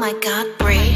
my God, breathe.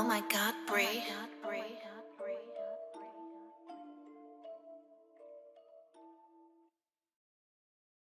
Oh my god, Brie.